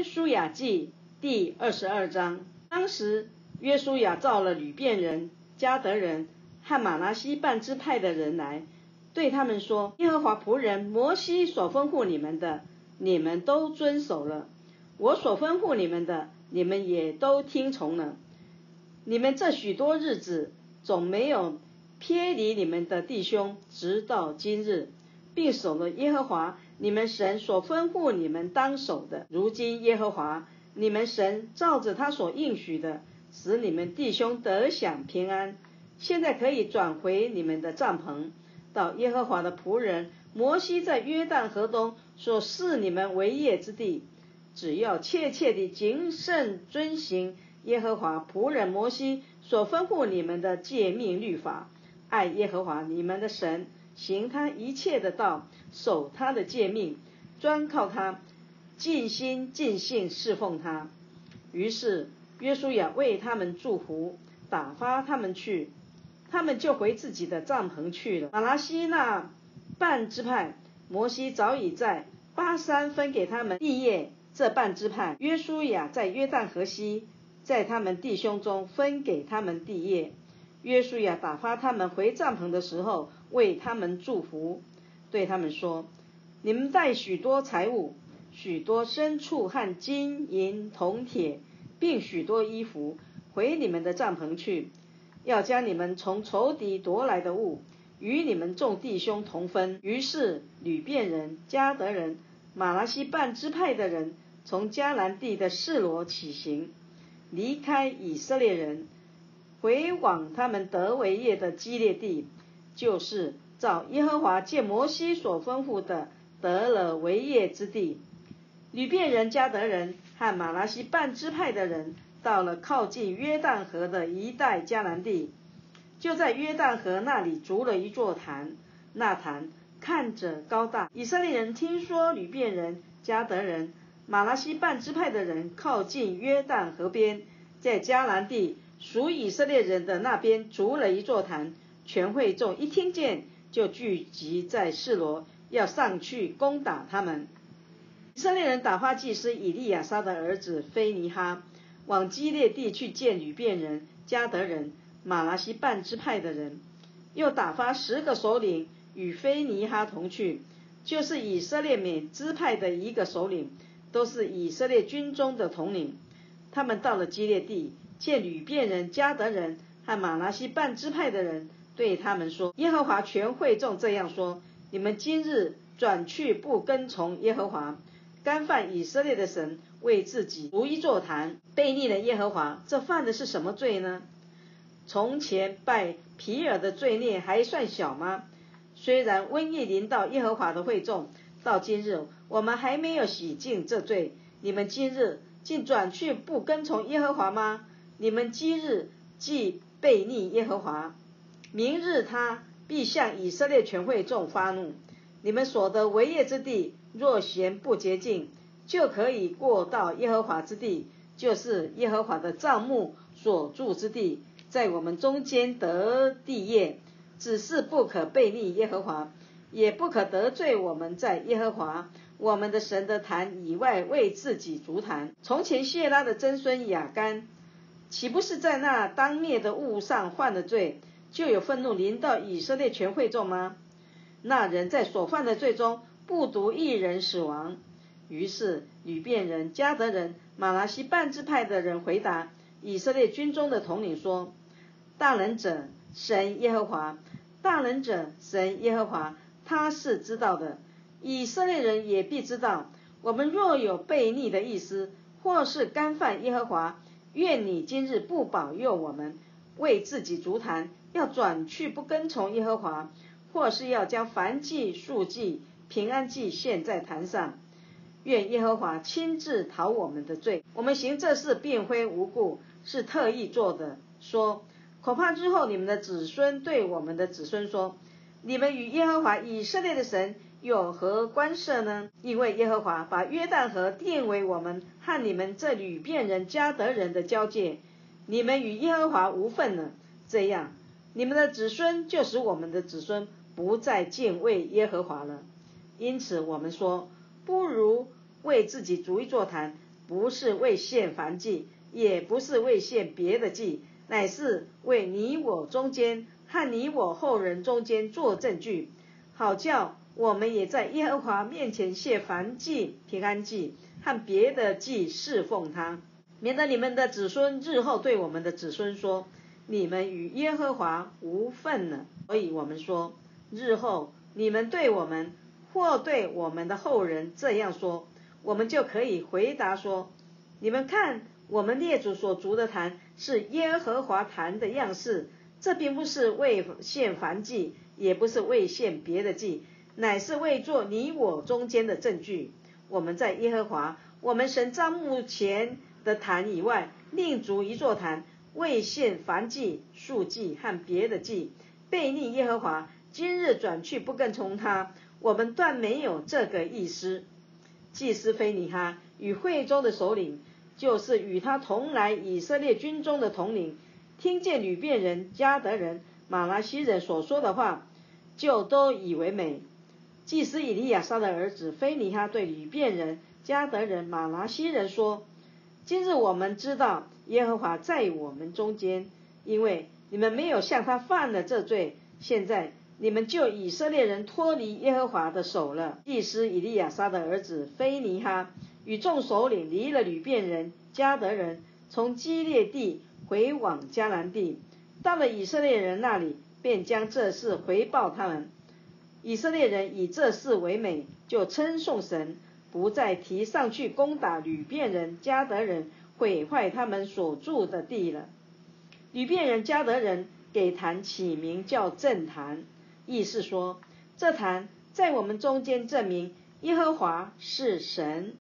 约书亚记第二十二章，当时约书亚召了吕遍人、加德人和马拉西半支派的人来，对他们说：耶和华仆人摩西所吩咐你们的，你们都遵守了；我所吩咐你们的，你们也都听从了。你们这许多日子总没有偏离你们的弟兄，直到今日，并守了耶和华。你们神所吩咐你们当守的，如今耶和华你们神照着他所应许的，使你们弟兄得享平安。现在可以转回你们的帐篷，到耶和华的仆人摩西在约旦河东所赐你们为业之地。只要切切地谨慎遵行耶和华仆人摩西所吩咐你们的诫命律法，爱耶和华你们的神。行他一切的道，守他的诫命，专靠他，尽心尽性侍奉他。于是约书亚为他们祝福，打发他们去，他们就回自己的帐篷去了。马拉西那半支派，摩西早已在巴山分给他们地业。这半支派，约书亚在约旦河西，在他们弟兄中分给他们地业。约书亚打发他们回帐篷的时候，为他们祝福，对他们说：“你们带许多财物、许多牲畜和金银铜铁，并许多衣服，回你们的帐篷去，要将你们从仇敌夺来的物，与你们众弟兄同分。”于是吕遍人、加德人、马拉西半支派的人，从迦南地的示罗起行，离开以色列人。回往他们得为业的基列地，就是照耶和华借摩西所吩咐的得了为业之地。吕遍人、加德人和马拉西半支派的人，到了靠近约旦河的一带迦南地，就在约旦河那里筑了一座坛。那坛看着高大。以色列人听说吕遍人、加德人、马拉西半支派的人靠近约旦河边，在迦南地。属以色列人的那边筑了一座坛，全会众一听见，就聚集在示罗，要上去攻打他们。以色列人打发祭司以利亚撒的儿子菲尼哈，往基列地去见吕遍人、加德人、马拉西半支派的人，又打发十个首领与菲尼哈同去，就是以色列免支派的一个首领，都是以色列军中的统领。他们到了基列地。见吕遍人、加德人和马拉西半支派的人，对他们说：“耶和华全会众这样说：你们今日转去不跟从耶和华，干犯以色列的神，为自己逐一座坛，背逆了耶和华，这犯的是什么罪呢？从前拜皮尔的罪孽还算小吗？虽然瘟疫临到耶和华的会众，到今日我们还没有洗净这罪，你们今日竟转去不跟从耶和华吗？”你们今日既背逆耶和华，明日他必向以色列全会众发怒。你们所得为业之地，若嫌不洁净，就可以过到耶和华之地，就是耶和华的帐幕所住之地，在我们中间得地业。只是不可背逆耶和华，也不可得罪我们在耶和华我们的神的坛以外为自己足坛。从前谢拉的曾孙雅干。岂不是在那当灭的物上犯了罪，就有愤怒临到以色列全会众吗？那人在所犯的罪中不独一人死亡。于是吕遍人、加德人、马拉西半支派的人回答以色列军中的统领说：“大能者神耶和华，大能者神耶和华，他是知道的。以色列人也必知道，我们若有悖逆的意思，或是干犯耶和华。”愿你今日不保佑我们，为自己足坛，要转去不跟从耶和华，或是要将燔祭、素祭、平安祭献在坛上。愿耶和华亲自讨我们的罪。我们行这事并非无故，是特意做的。说，恐怕之后你们的子孙对我们的子孙说：你们与耶和华以色列的神。有何关涉呢？因为耶和华把约旦河定为我们和你们这吕遍人、加德人的交界，你们与耶和华无份了。这样，你们的子孙就使我们的子孙不再敬畏耶和华了。因此，我们说，不如为自己筑一座坛，不是为献燔祭，也不是为献别的祭，乃是为你我中间和你我后人中间做证据，好叫我们也在耶和华面前献燔祭、平安祭和别的祭侍奉他，免得你们的子孙日后对我们的子孙说：你们与耶和华无份了。所以我们说，日后你们对我们或对我们的后人这样说，我们就可以回答说：你们看，我们列祖所筑的坛是耶和华坛的样式，这并不是为献燔祭，也不是为献别的祭，乃是为做你我中间的证据。我们在耶和华我们神帐幕前的坛以外，另筑一座坛，为献燔祭、素祭和别的祭。背逆耶和华，今日转去不跟从他，我们断没有这个意思。祭司菲尼哈与会中的首领，就是与他同来以色列军中的统领，听见吕遍人、加德人、马拉西人所说的话，就都以为美。祭司以利亚撒的儿子菲尼哈对吕遍人、加德人、马拉西人说：“今日我们知道耶和华在我们中间，因为。”你们没有向他犯了这罪，现在你们就以色列人脱离耶和华的手了。祭司以利亚撒的儿子菲尼哈与众首领离了吕遍人、加德人，从基列地回往迦南地，到了以色列人那里，便将这事回报他们。以色列人以这事为美，就称颂神，不再提上去攻打吕遍人、加德人，毁坏他们所住的地了。吕遍人、加德人给坛起名叫正坛，意思说这坛在我们中间证明耶和华是神。